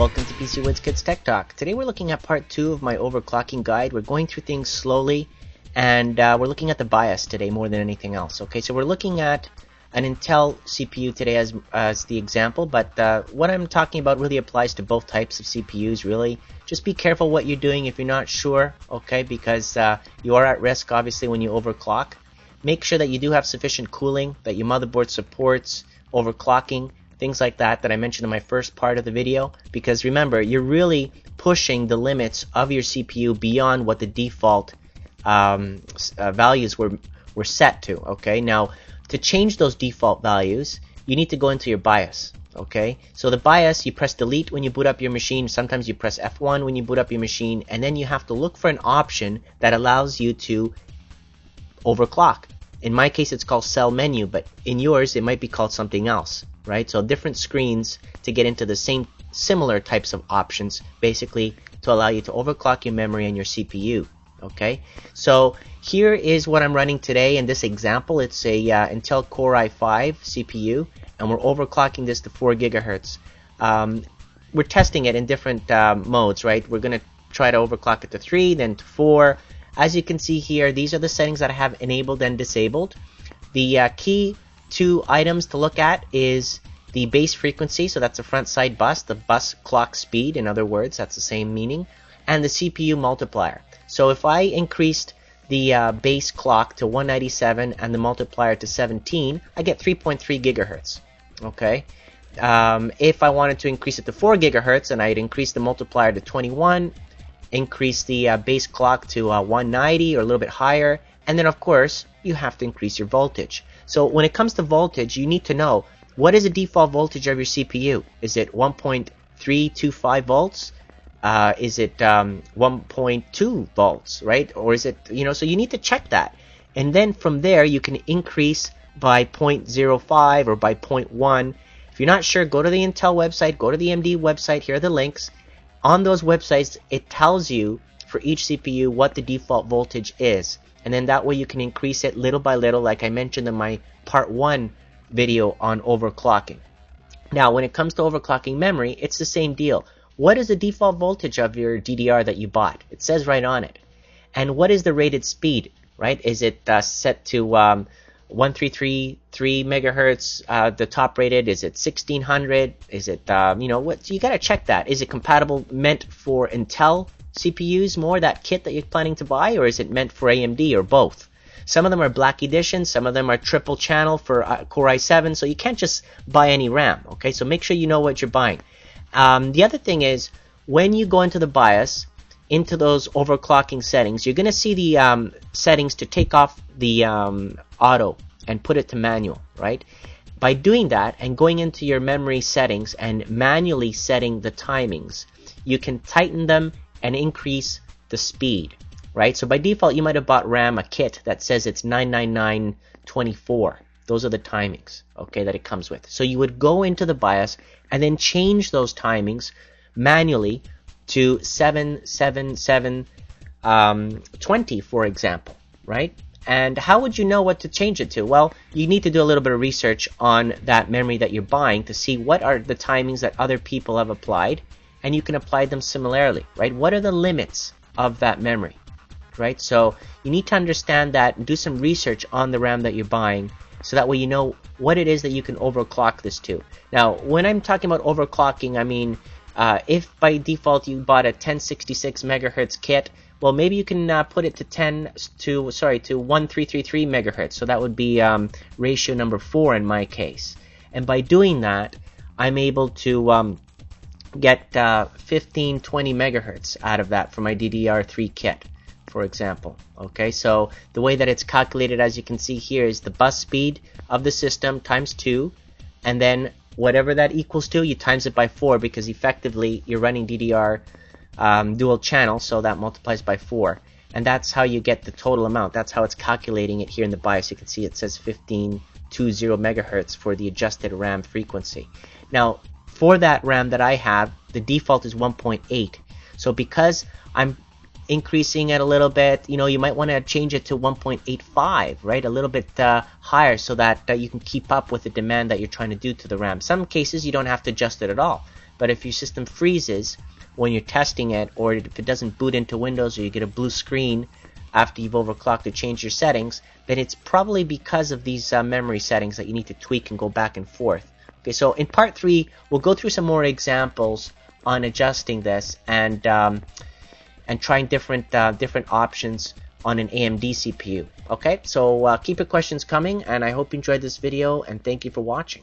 Welcome to PCWizKids Tech Talk. Today we're looking at part two of my overclocking guide. We're going through things slowly, and uh, we're looking at the BIOS today more than anything else. Okay, so we're looking at an Intel CPU today as as the example, but uh, what I'm talking about really applies to both types of CPUs. Really, just be careful what you're doing if you're not sure. Okay, because uh, you are at risk obviously when you overclock. Make sure that you do have sufficient cooling, that your motherboard supports overclocking things like that that I mentioned in my first part of the video. Because remember, you're really pushing the limits of your CPU beyond what the default um, uh, values were were set to. Okay, now to change those default values, you need to go into your BIOS. Okay, so the BIOS, you press delete when you boot up your machine. Sometimes you press F1 when you boot up your machine, and then you have to look for an option that allows you to overclock. In my case, it's called cell menu, but in yours, it might be called something else right? So different screens to get into the same similar types of options, basically to allow you to overclock your memory and your CPU. Okay, so here is what I'm running today in this example. It's a uh, Intel Core i5 CPU, and we're overclocking this to 4 gigahertz. Um, we're testing it in different uh, modes, right? We're going to try to overclock it to 3, then to 4. As you can see here, these are the settings that I have enabled and disabled. The uh, key two items to look at is the base frequency, so that's the front side bus, the bus clock speed, in other words, that's the same meaning, and the CPU multiplier. So if I increased the uh, base clock to 197 and the multiplier to 17, I get 3.3 gigahertz. Okay. Um, if I wanted to increase it to 4 gigahertz and I'd increase the multiplier to 21, increase the uh, base clock to uh, 190 or a little bit higher, and then of course you have to increase your voltage. So when it comes to voltage, you need to know what is the default voltage of your CPU. Is it 1.325 volts? Uh, is it um, 1.2 volts, right? Or is it, you know, so you need to check that. And then from there, you can increase by 0.05 or by 0.1. If you're not sure, go to the Intel website, go to the AMD website. Here are the links. On those websites, it tells you for each CPU what the default voltage is and then that way you can increase it little by little like I mentioned in my part 1 video on overclocking. Now when it comes to overclocking memory it's the same deal. What is the default voltage of your DDR that you bought? It says right on it. And what is the rated speed, right? Is it uh, set to um, 1333 megahertz, uh, the top rated? Is it 1600? Is it, um, you know, what? So you got to check that. Is it compatible, meant for Intel CPUs more, that kit that you're planning to buy, or is it meant for AMD or both? Some of them are black edition, some of them are triple channel for uh, Core i7, so you can't just buy any RAM, okay? So make sure you know what you're buying. Um, the other thing is, when you go into the BIOS, into those overclocking settings, you're going to see the um, settings to take off the um, auto and put it to manual, right? By doing that and going into your memory settings and manually setting the timings, you can tighten them and increase the speed, right? So by default, you might have bought RAM a kit that says it's 99924. Those are the timings, okay, that it comes with. So you would go into the BIOS and then change those timings manually to 77720, um, for example, right? And how would you know what to change it to? Well, you need to do a little bit of research on that memory that you're buying to see what are the timings that other people have applied and you can apply them similarly, right? What are the limits of that memory, right? So you need to understand that and do some research on the RAM that you're buying so that way you know what it is that you can overclock this to. Now, when I'm talking about overclocking, I mean uh, if by default you bought a 1066 megahertz kit, well, maybe you can uh, put it to 10 to sorry to 1333 megahertz. So that would be um, ratio number four in my case. And by doing that, I'm able to um, get uh, 15, 20 megahertz out of that for my DDR3 kit, for example. Okay, so the way that it's calculated, as you can see here, is the bus speed of the system times 2, and then whatever that equals to, you times it by 4 because effectively you're running DDR um, dual channel, so that multiplies by 4. And that's how you get the total amount. That's how it's calculating it here in the BIOS. You can see it says 1520 megahertz for the adjusted RAM frequency. Now, for that RAM that I have, the default is 1.8. So because I'm increasing it a little bit, you know, you might want to change it to 1.85, right? A little bit uh, higher so that uh, you can keep up with the demand that you're trying to do to the RAM. Some cases you don't have to adjust it at all. but if your system freezes when you're testing it, or if it doesn't boot into Windows, or you get a blue screen after you've overclocked to change your settings, then it's probably because of these uh, memory settings that you need to tweak and go back and forth. Okay, so in part three, we'll go through some more examples on adjusting this and um, and trying different uh, different options on an AMD CPU. Okay, so uh, keep your questions coming, and I hope you enjoyed this video, and thank you for watching.